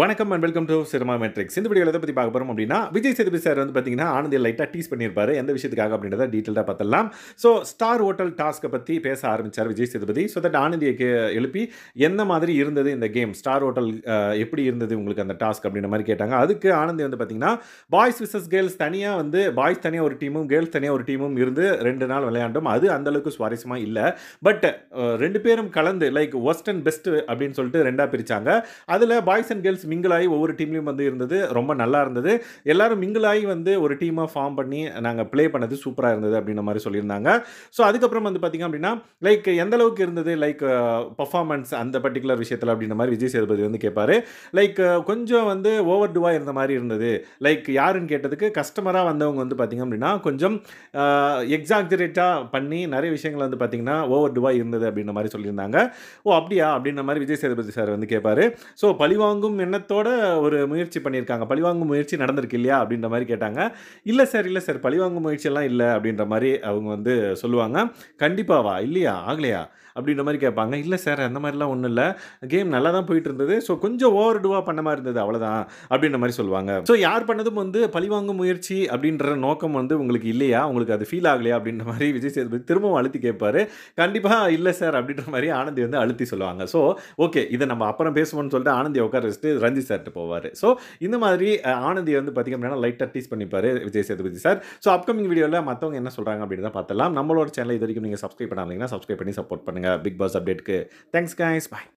வணக்கம் and welcome to cinema metrics இந்த வீடியோவில் எதை பற்றி பார்க்க போகிறோம் அப்படின்னா விஜய் சேதுபதி சார் வந்து பார்த்தீங்கன்னா ஆனந்தியை லைட்டாக டீஸ் பண்ணியிருப்பாரு. எந்த விஷயத்துக்காக அப்படின்றத டீட்டெயிலாக பார்த்தலாம் ஸோ ஸ்டார் ஹோட்டல் டாஸ்க்கை பற்றி பேச ஆரம்பித்தார் விஜய் சேதுபதி. ஸோ தட் ஆனந்தியை எழுப்பி எந்த மாதிரி இருந்தது இந்த கேம் ஸ்டார் ஹோட்டல் எப்படி இருந்தது உங்களுக்கு அந்த டாஸ்க் அப்படின்ற மாதிரி கேட்டாங்க. அதுக்கு ஆனந்தி வந்து பார்த்தீங்கன்னா பாய்ஸ் விசஸ் கேர்ள்ஸ் தனியாக வந்து பாய்ஸ் தனியாக ஒரு டீமும் கேர்ள்ஸ் தனியாக ஒரு டீமும் இருந்து ரெண்டு நாள் விளையாண்டோம். அது அந்தளவுக்கு சுவாரஸ்யமாக இல்லை. பட் ரெண்டு பேரும் கலந்து லைக் ஒஸ்ட் அண்ட் பெஸ்ட் அப்படின்னு சொல்லிட்டு ரெண்டாக பிரித்தாங்க அதில் பாய்ஸ் அண்ட் கேர்ள்ஸ் மிங்கிள் ஆகி ஒவ்வொரு டீம்லையும் வந்து இருந்தது. ரொம்ப நல்லா இருந்தது. எல்லாரும் மிங்கிள் ஆகி வந்து ஒரு டீமாக ஃபார்ம் பண்ணி நாங்கள் ப்ளே பண்ணது சூப்பராக இருந்தது அப்படின்ற மாதிரி சொல்லியிருந்தாங்க. ஸோ அதுக்கப்புறம் வந்து பார்த்திங்க அப்படின்னா லைக் எந்த அளவுக்கு இருந்தது? லைக் பர்ஃபார்மன்ஸ் uh, அந்த பர்டிகுலர் விஷயத்தில் அப்படின்ற மாதிரி விஜய் சேதுபதி வந்து கேட்பார் லைக் uh, கொஞ்சம் வந்து ஓவர் டுவாக இருந்த மாதிரி இருந்தது. லைக் யாருன்னு கேட்டதுக்கு கஸ்டமராக வந்தவங்க வந்து பார்த்திங்க அப்படின்னா கொஞ்சம் uh, எக்ஸாக்ஜரேட்டாக பண்ணி நிறைய விஷயங்கள் வந்து பார்த்திங்கன்னா ஓவர் டுவாக இருந்தது அப்படின்ற மாதிரி சொல்லியிருந்தாங்க. ஓ அப்படியா? அப்படின்ற மாதிரி விஜய் சேதுபதி சார் வந்து கேட்பார் ஸோ பழிவாங்கும் என்ன எண்ணத்தோட ஒரு முயற்சி பண்ணியிருக்காங்க. பழிவாங்கும் முயற்சி நடந்திருக்கு இல்லையா? அப்படின்ற மாதிரி கேட்டாங்க. இல்லை சார் இல்லை சார் பழிவாங்கும் முயற்சியெல்லாம் இல்லை அப்படின்ற மாதிரி அவங்க வந்து சொல்லுவாங்க. கண்டிப்பாவா இல்லையா? ஆகலையா? அப்படின்ற மாதிரி கேட்பாங்க. இல்லை சார் அந்த மாதிரிலாம் ஒன்றும் இல்லை. கேம் நல்லா தான் போயிட்டு இருந்தது ஸோ கொஞ்சம் ஓவர் டூவாக பண்ண மாதிரி இருந்தது. அவ்வளோதான் அப்படின்ற மாதிரி சொல்லுவாங்க. ஸோ யார் பண்ணதும் வந்து பழிவாங்கும் முயற்சி அப்படின்ற நோக்கம் வந்து உங்களுக்கு இல்லையா? உங்களுக்கு அது ஃபீல் ஆகலையா? அப்படின்ற மாதிரி விஜய் சேதுபதி திரும்பவும் அழுத்தி கேட்பாரு. கண்டிப்பாக இல்லை சார் அப்படின்ற மாதிரி ஆனந்தி வந்து அழுத்தி சொல்லுவாங்க. ஸோ ஓகே இதை நம்ம அப்புறம் பேசுவோம்னு சொல்லிட்டு ஆனந்தி உட்கார வச்சுட்டு ரஞ்சித் சார்கிட்ட போவார். ஸோ இந்த மாதிரி ஆனந்தி வந்து பார்த்திங்க அப்படின்னா லைட்டாக tease பண்ணிப்பாரு Vijay Sethupathi sir. So upcoming வீடியோவில் மற்றவங்க என்ன சொல்கிறாங்க அப்படின்னு தான் பார்த்தலாம் நம்மளோட சேனல் இது வரைக்கும் நீங்கள் சப்ஸ்கிரைப் பண்ணாதீங்கன்னா சப்ஸ்கிரைப் பண்ணி சப்போர்ட் பண்ணுங்கள் பிக் பாஸ் அப்டேட்டுக்கு தேங்க்ஸ் கைஸ் பாய்